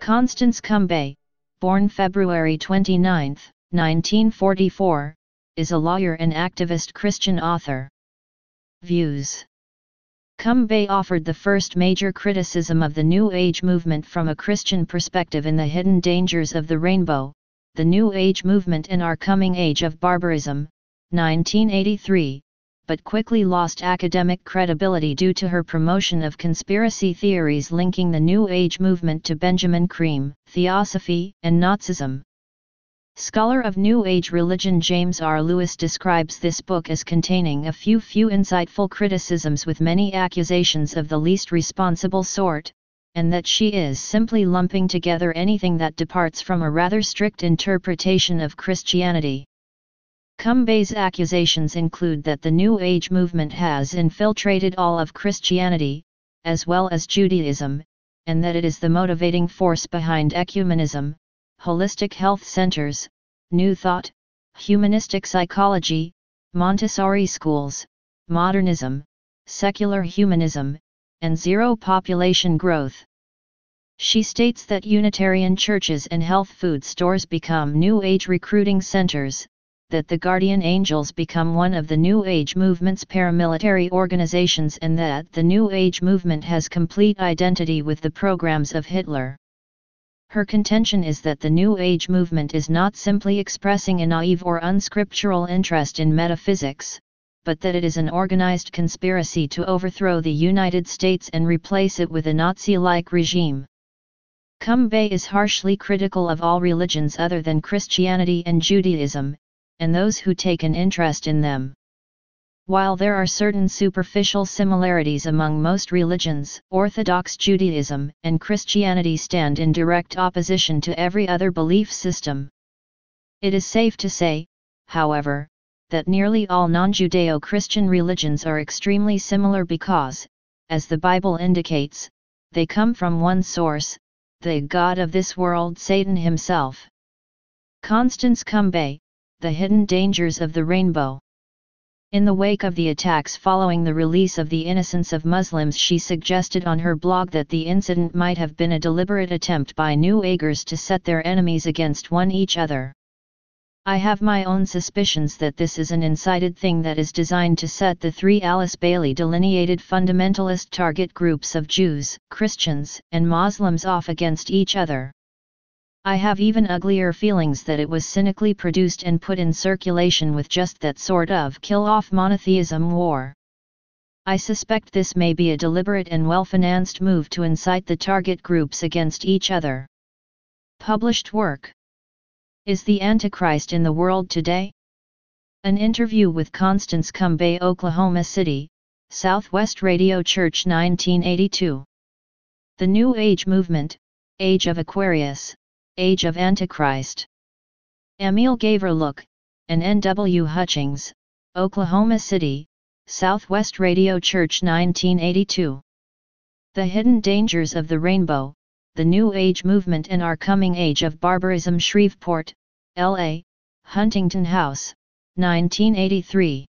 Constance Cumbey, born February 29, 1944, is a lawyer and activist Christian author. Views Cumbey offered the first major criticism of the New Age movement from a Christian perspective in The Hidden Dangers of the Rainbow, The New Age Movement in Our Coming Age of Barbarism, 1983, but quickly lost academic credibility due to her promotion of conspiracy theories linking the New Age movement to Benjamin Creme, Theosophy, and Nazism. Scholar of New Age religion James R. Lewis describes this book as containing a few few insightful criticisms with many accusations of the least responsible sort, and that she is simply lumping together anything that departs from a rather strict interpretation of Christianity. Cumbey's accusations include that the New Age movement has infiltrated all of Christianity, as well as Judaism, and that it is the motivating force behind ecumenism, holistic health centers, New Thought, humanistic psychology, Montessori schools, modernism, secular humanism, and zero population growth. She states that Unitarian churches and health food stores become New Age recruiting centers, that the Guardian Angels become one of the New Age movement's paramilitary organizations and that the New Age movement has complete identity with the programs of Hitler. Her contention is that the New Age movement is not simply expressing a naive or unscriptural interest in metaphysics, but that it is an organized conspiracy to overthrow the United States and replace it with a Nazi-like regime. Cumbey is harshly critical of all religions other than Christianity and Judaism, and those who take an interest in them. While there are certain superficial similarities among most religions, Orthodox Judaism and Christianity stand in direct opposition to every other belief system. It is safe to say, however, that nearly all non-Judeo-Christian religions are extremely similar because, as the Bible indicates, they come from one source, the God of this world Satan himself. Constance Cumbey, the Hidden Dangers of the Rainbow. In the wake of the attacks following the release of the innocence of Muslims she suggested on her blog that the incident might have been a deliberate attempt by New Agers to set their enemies against one each other. I have my own suspicions that this is an incited thing that is designed to set the three Alice Bailey delineated fundamentalist target groups of Jews, Christians, and Muslims off against each other. I have even uglier feelings that it was cynically produced and put in circulation with just that sort of kill-off monotheism war. I suspect this may be a deliberate and well-financed move to incite the target groups against each other. Published work Is the Antichrist in the world today? An interview with Constance Cumbey Oklahoma City, Southwest Radio Church 1982. The New Age Movement, Age of Aquarius, Age of Antichrist. Emil Gaverluk, and N.W. Hutchings, Oklahoma City, Southwest Radio Church 1982. The Hidden Dangers of the Rainbow, The New Age Movement in Our Coming Age of Barbarism Shreveport, L.A., Huntington House, 1983.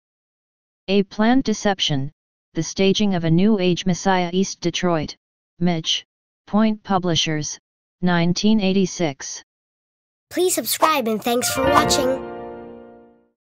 A Planned Deception, The Staging of a New Age Messiah East Detroit, Mitch, Point Publishers, 1986. Please subscribe and thanks for watching.